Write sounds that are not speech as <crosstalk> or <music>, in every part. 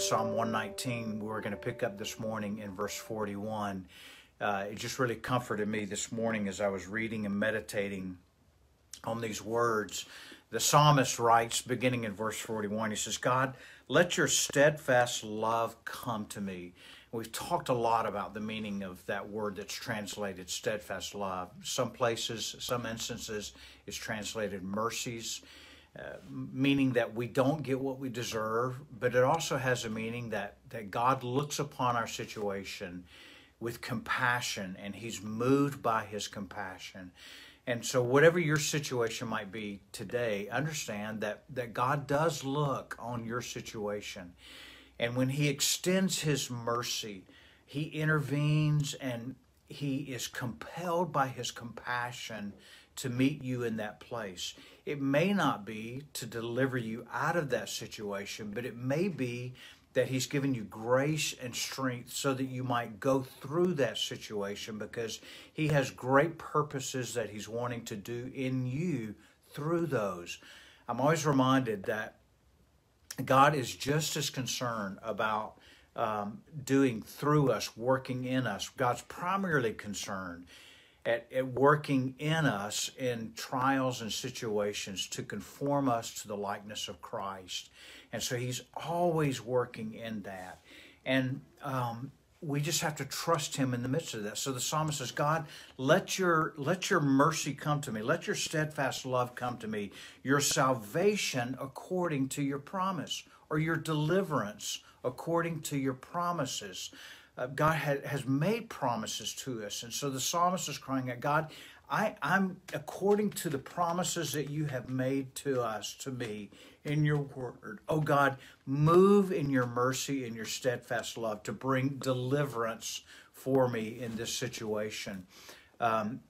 Psalm 119. We're going to pick up this morning in verse 41. Uh, it just really comforted me this morning as I was reading and meditating on these words. The psalmist writes, beginning in verse 41, he says, God, let your steadfast love come to me. We've talked a lot about the meaning of that word that's translated steadfast love. Some places, some instances, it's translated mercies. Uh, meaning that we don't get what we deserve, but it also has a meaning that, that God looks upon our situation with compassion and He's moved by His compassion. And so, whatever your situation might be today, understand that, that God does look on your situation. And when He extends His mercy, He intervenes and He is compelled by His compassion to meet you in that place. It may not be to deliver you out of that situation, but it may be that He's given you grace and strength so that you might go through that situation because He has great purposes that He's wanting to do in you through those. I'm always reminded that God is just as concerned about um, doing through us, working in us. God's primarily concerned at, at working in us in trials and situations to conform us to the likeness of Christ. And so he's always working in that. And um, we just have to trust him in the midst of that. So the psalmist says, God, let your let your mercy come to me. Let your steadfast love come to me. Your salvation according to your promise, or your deliverance according to your promises uh, God ha- has made promises to us. And so the psalmist is crying out, God, I, I'm according to the promises that you have made to us, to me, in your word. Oh God, move in your mercy and your steadfast love to bring deliverance for me in this situation. Um,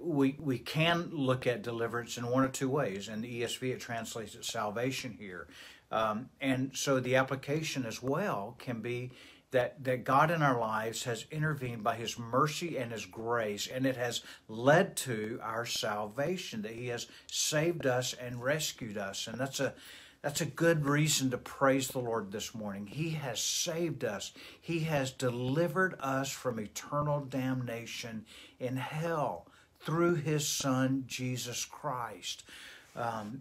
we we can look at deliverance in one or two ways. In the ESV, it translates it salvation here, um, and so the application as well can be that, that God in our lives has intervened by His mercy and His grace, and it has led to our salvation, that He has saved us and rescued us. And that's a that's a good reason to praise the Lord this morning. He has saved us. He has delivered us from eternal damnation in hell through His Son, Jesus Christ. Um,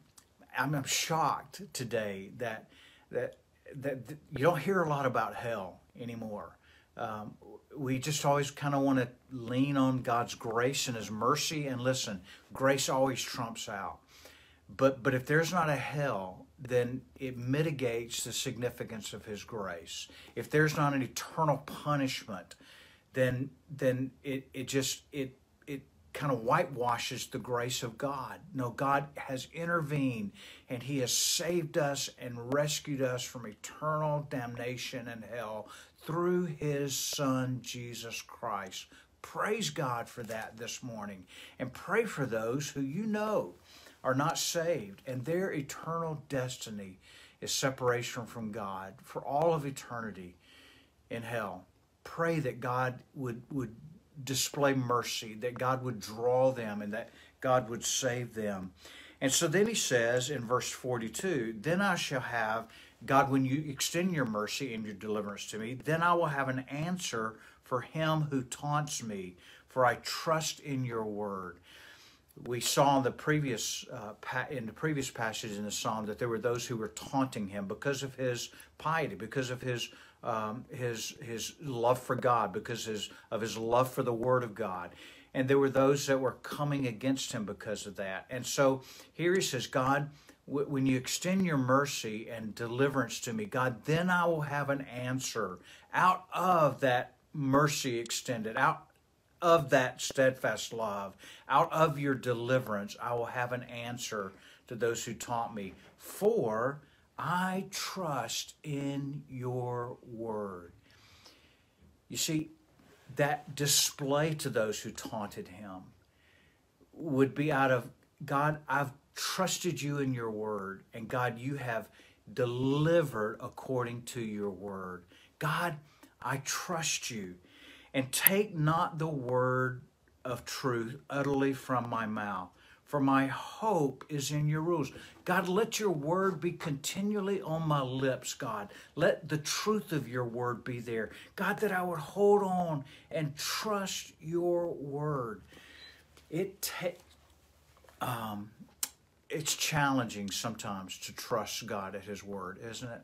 I'm shocked today that, that, that you don't hear a lot about hell anymore. Um, we just always kind of want to lean on God's grace and His mercy. And listen, grace always trumps out. But but if there's not a hell, then it mitigates the significance of His grace. If there's not an eternal punishment, then then it it just it kind of whitewashes the grace of God. No, God has intervened and He has saved us and rescued us from eternal damnation and hell through His Son, Jesus Christ. Praise God for that this morning and pray for those who you know are not saved and their eternal destiny is separation from God for all of eternity in hell. Pray that God would, would display mercy, that God would draw them and that God would save them. And so then he says in verse 42 Then I shall have, God, when you extend your mercy and your deliverance to me, then I will have an answer for him who taunts me, for I trust in your word. We saw in the previous uh, in the previous passage in the psalm that there were those who were taunting him because of his piety, because of his um, his his love for God, because his, of his love for the Word of God. And there were those that were coming against him because of that. And so here he says, God, when you extend your mercy and deliverance to me, God, then I will have an answer out of that mercy extended, out of that steadfast love, out of your deliverance, I will have an answer to those who taunt me. For I trust in your word. You see, that display to those who taunted him would be out of God, I've trusted you in your word, and God, you have delivered according to your word. God, I trust you, and take not the word of truth utterly from my mouth. For my hope is in your rules. God, let your word be continually on my lips, God. Let the truth of your word be there. God, that I would hold on and trust your word. It um, it's challenging sometimes to trust God at his word, isn't it?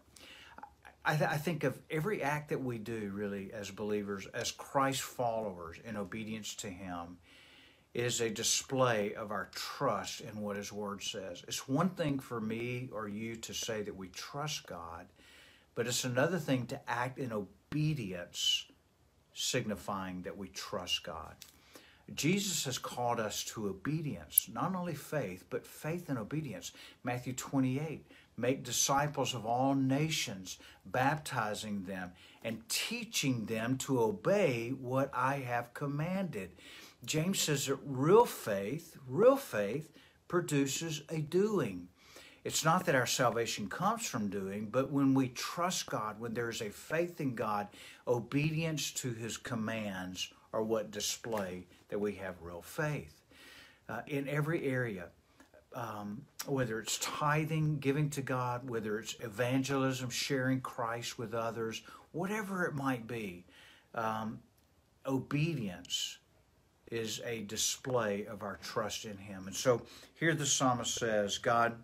I, th- I, think of every act that we do, really, as believers, as Christ followers in obedience to Him, is a display of our trust in what His Word says. It's one thing for me or you to say that we trust God, but it's another thing to act in obedience, signifying that we trust God. Jesus has called us to obedience, not only faith, but faith and obedience. Matthew 28 make disciples of all nations, baptizing them and teaching them to obey what I have commanded. James says that real faith, real faith produces a doing. It's not that our salvation comes from doing, but when we trust God, when there is a faith in God, obedience to his commands are what display that we have real faith. Uh, in every area, um, whether it's tithing, giving to God, whether it's evangelism, sharing Christ with others, whatever it might be, um, obedience is a display of our trust in Him. And so here the psalmist says, God,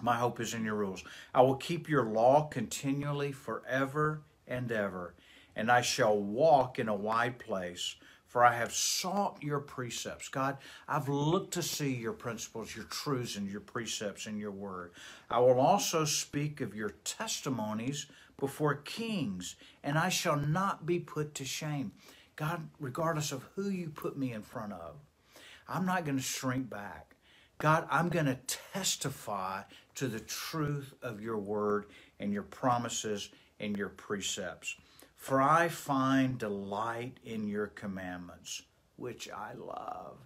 my hope is in your rules. I will keep your law continually forever and ever, and I shall walk in a wide place for I have sought your precepts. God, I've looked to see your principles, your truths, and your precepts in your word. I will also speak of your testimonies before kings, and I shall not be put to shame. God, regardless of who you put me in front of, I'm not going to shrink back. God, I'm going to testify to the truth of your word and your promises and your precepts. For I find delight in your commandments, which I love.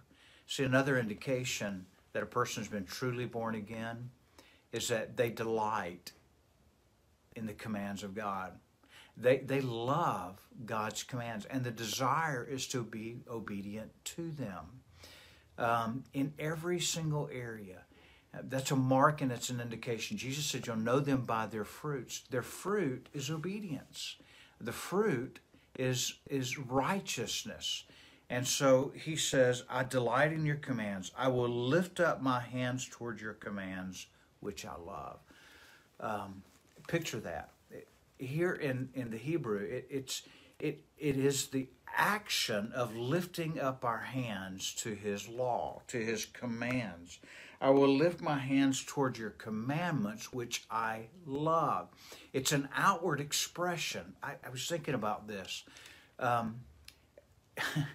See, another indication that a person has been truly born again is that they delight in the commands of God. They, they love God's commands, and the desire is to be obedient to them um, in every single area. That's a mark and it's an indication. Jesus said, You'll know them by their fruits. Their fruit is obedience the fruit is is righteousness. And so he says, I delight in your commands. I will lift up my hands toward your commands, which I love. Um, picture that. Here in, in the Hebrew, it, it's, it, it is the action of lifting up our hands to his law, to his commands. I will lift my hands toward your commandments, which I love. It's an outward expression. I, I was thinking about this. Um, <laughs>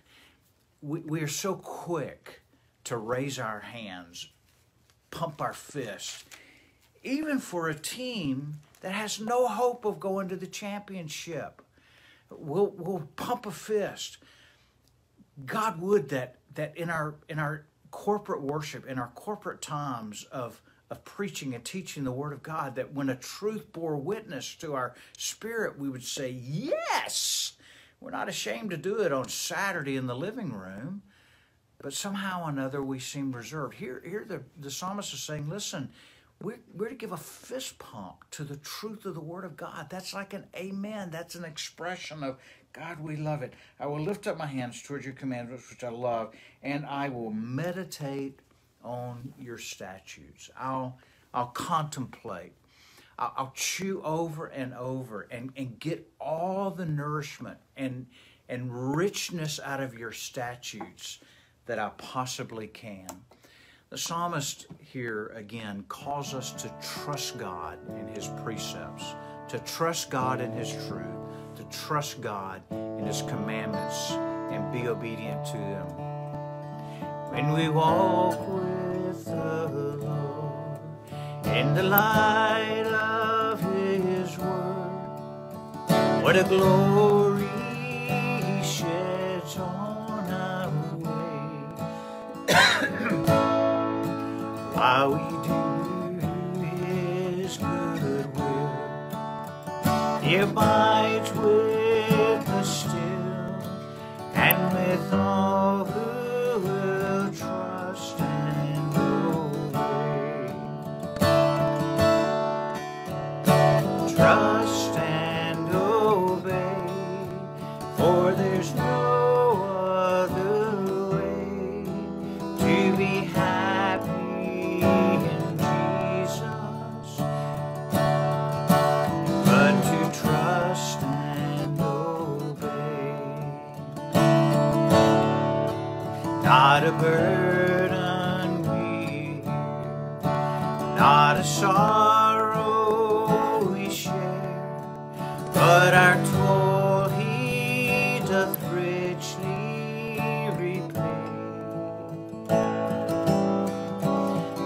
we, we are so quick to raise our hands, pump our fists, even for a team that has no hope of going to the championship. We'll, we'll pump a fist. God would that that in our in our corporate worship, in our corporate times of of preaching and teaching the Word of God, that when a truth bore witness to our spirit, we would say, Yes! We're not ashamed to do it on Saturday in the living room, but somehow or another we seem reserved. Here, here the, the psalmist is saying, Listen, we're, we're to give a fist pump to the truth of the Word of God. That's like an amen. That's an expression of God, we love it. I will lift up my hands towards your commandments, which I love, and I will meditate on your statutes. I'll, I'll contemplate. I'll, I'll chew over and over and, and get all the nourishment and, and richness out of your statutes that I possibly can. The psalmist here again calls us to trust God in his precepts, to trust God in his truth, to trust God in his commandments and be obedient to them. When we walk with the Lord in the light of his word, what a glory While we do his good will, he abides with us still, and with all Not a burden we not a sorrow we share, but our toil he doth richly repay.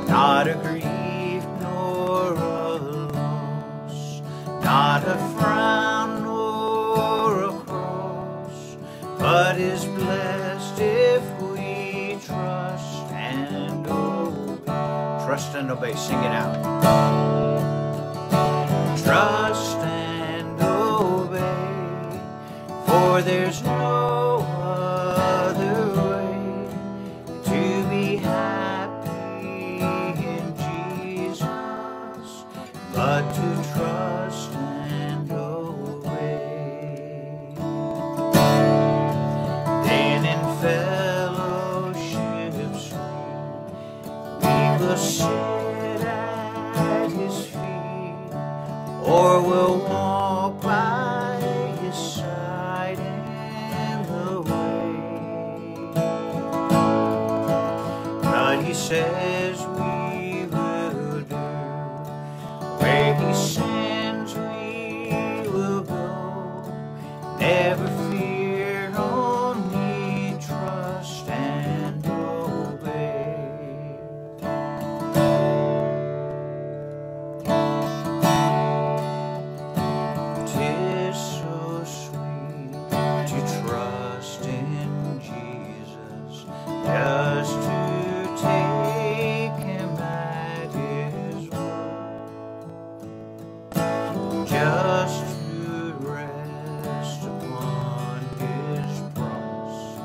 Not a grief nor a loss, not a frown nor a cross, but is blessed Trust and obey, sing it out. Trust and obey, for there's no just to rest upon his promise,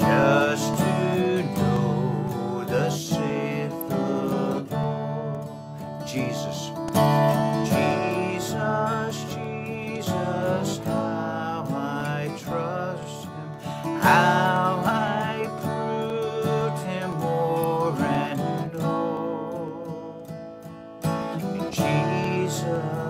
just to know the the Lord. Jesus. Jesus, Jesus, how I trust Him, how I proved Him more and more. Jesus,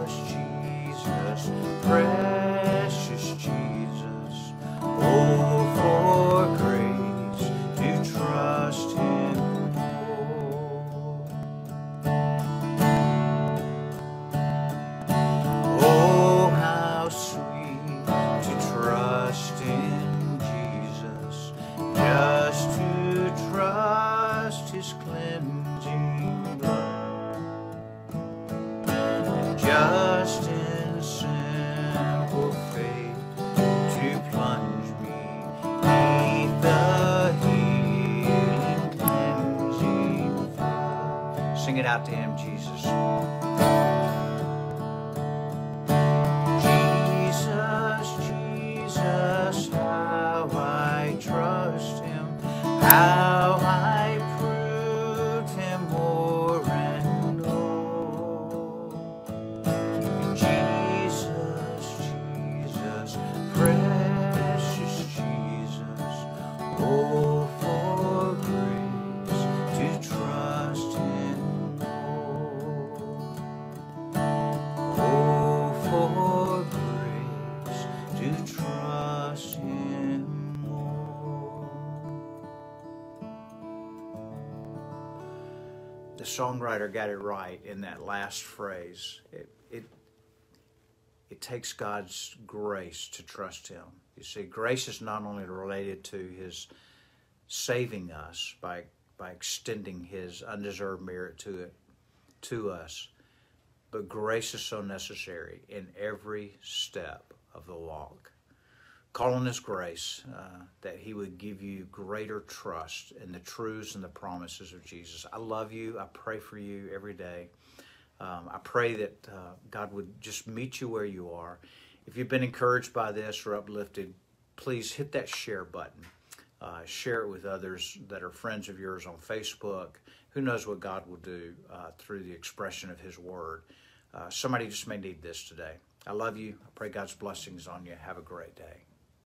precious Jesus, oh, for grace to trust Him more. Oh, how sweet to trust in Jesus, just to trust His cleansing blood, just out to Him, Jesus. Jesus, The songwriter got it right in that last phrase. It, it, it takes God's grace to trust Him. You see, grace is not only related to His saving us by, by extending His undeserved merit to it to us, but grace is so necessary in every step of the walk. Call on His grace uh, that He would give you greater trust in the truths and the promises of Jesus. I love you. I pray for you every day. Um, I pray that uh, God would just meet you where you are. If you've been encouraged by this or uplifted, please hit that share button. Uh, share it with others that are friends of yours on Facebook. Who knows what God will do uh, through the expression of His Word. Uh, somebody just may need this today. I love you. I pray God's blessings on you. Have a great day.